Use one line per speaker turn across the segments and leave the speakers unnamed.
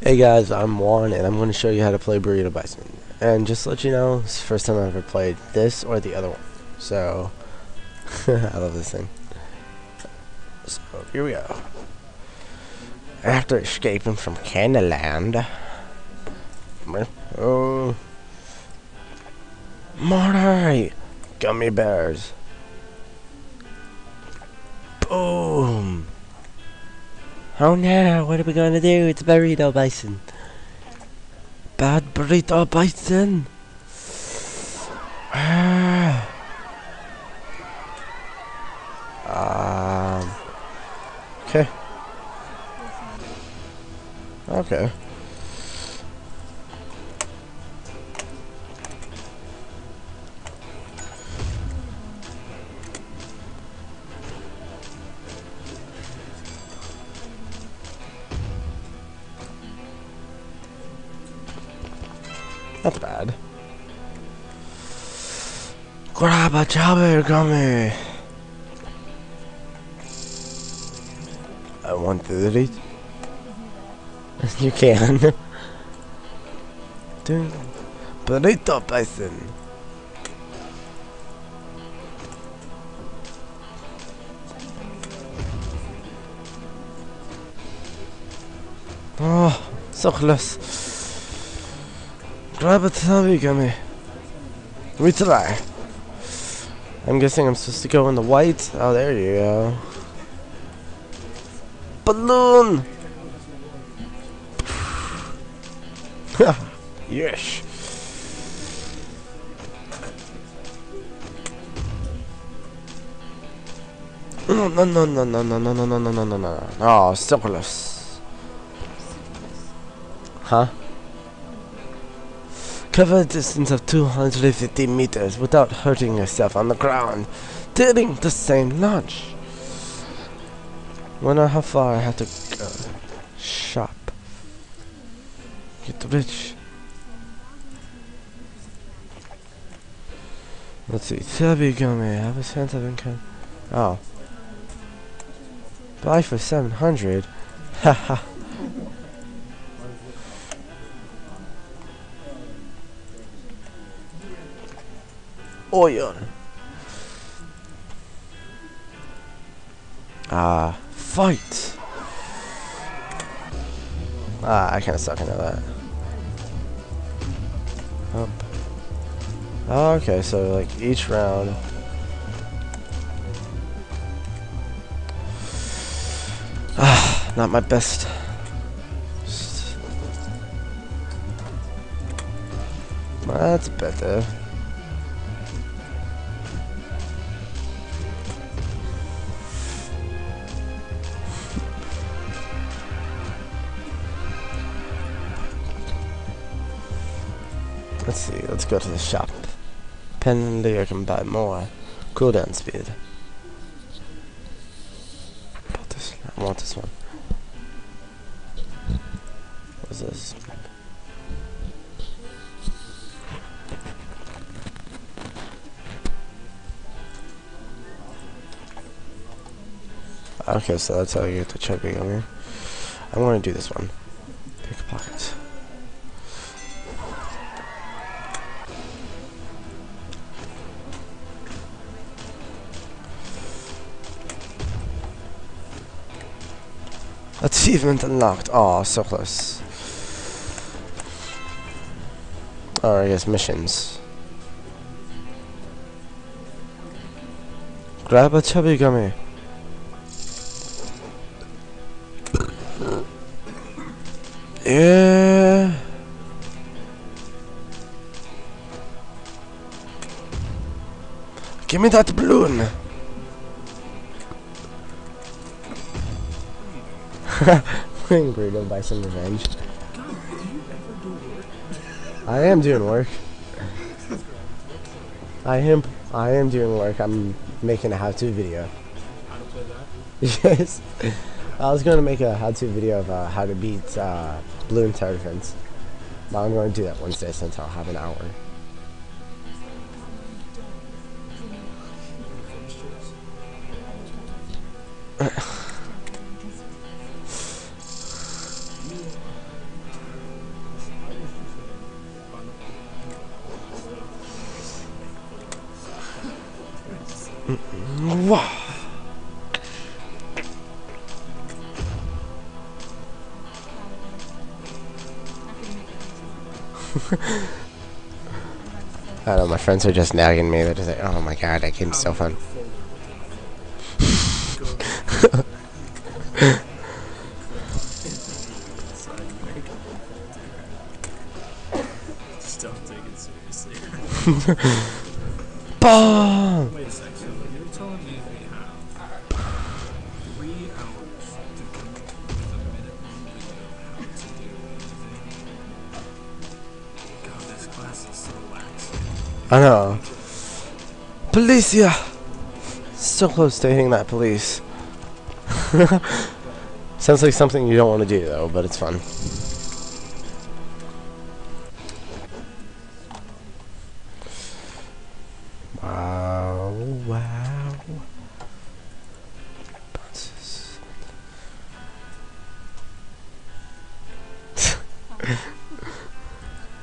Hey guys, I'm Juan, and I'm going to show you how to play Burrito Bison. And just let you know, it's the first time I've ever played this or the other one. So, I love this thing. So, here we go. After escaping from Candyland, oh, Marty, gummy bears. Boom. Oh no, what are we gonna do? It's burrito bison. Bad burrito bison. Ah. Um. Okay. Okay. Not bad. Grab a chubby gummy. I want to eat. You can. Burrito bison. Oh, so close. Grab a chubby gummy. We try. I'm guessing I'm supposed to go in the white. Oh, there you go. Balloon! yes. No, no, no, no, no, no, no, no, no, no, no, no, no. Oh, so. Huh? Cover a distance of 250 meters without hurting yourself on the ground during the same launch. Wonder how far I have to go. Shop. Get rich. Let's see. Gummy. Have a sense of income. Oh. Buy for 700. Haha. Oil. Ah, fight. Ah, I kind of suck into that. Up. Oh, okay, so like each round. Ah, not my best. That's better. Let's see, let's go to the shop. Apparently I can buy more cooldown speed. I want this one. What's this? Okay, so that's how you get the chubby gummy. I want to do this one. Pickpockets. Achievement unlocked. Aw, so close. Or I guess missions. Grab a chubby gummy. Yeah. Give me that balloon. Playing Burrito Bison revenge. I am doing work. I am I am doing work. I'm making a how-to video. yes. I was going to make a how-to video of uh, how to beat uh, balloon tower defense. But I'm going to do that Wednesday since I'll have an hour. Wow. I don't know, my friends are just nagging me. They're just like, oh my god, that game's so fun.
Just don't take it seriously.
Boom! I know. Policia! So close to hitting that police. Sounds like something you don't want to do though, but it's fun. Wow, wow. Bounces.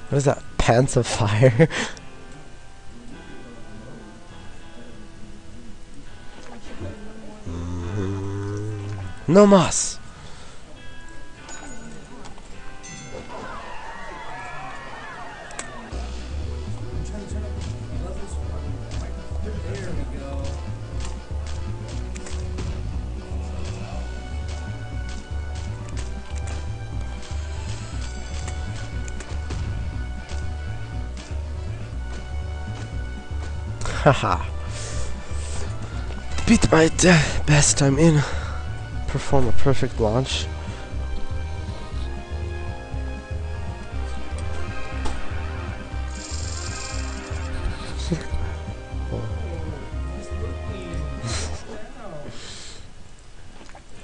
what is that? Pants of fire? Mhm. No mas. Haha. Beat my best I'm in. Perform a perfect launch.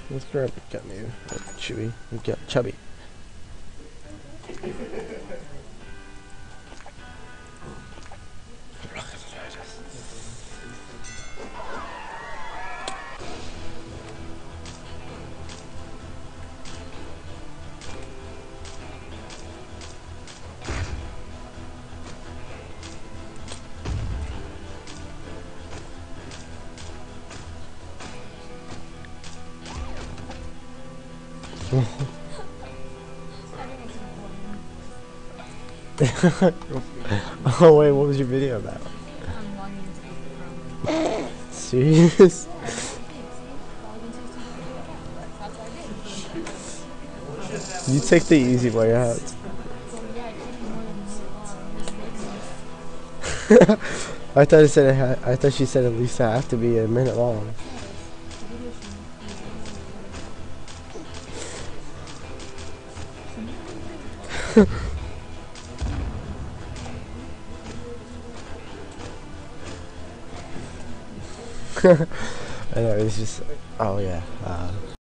Let's grab get me a chewy. Get chubby. Oh wait, what was your video about? Serious? You take the easy way out. I thought it said it I thought she said at least I have to be a minute long. I know it's just oh yeah. Uh,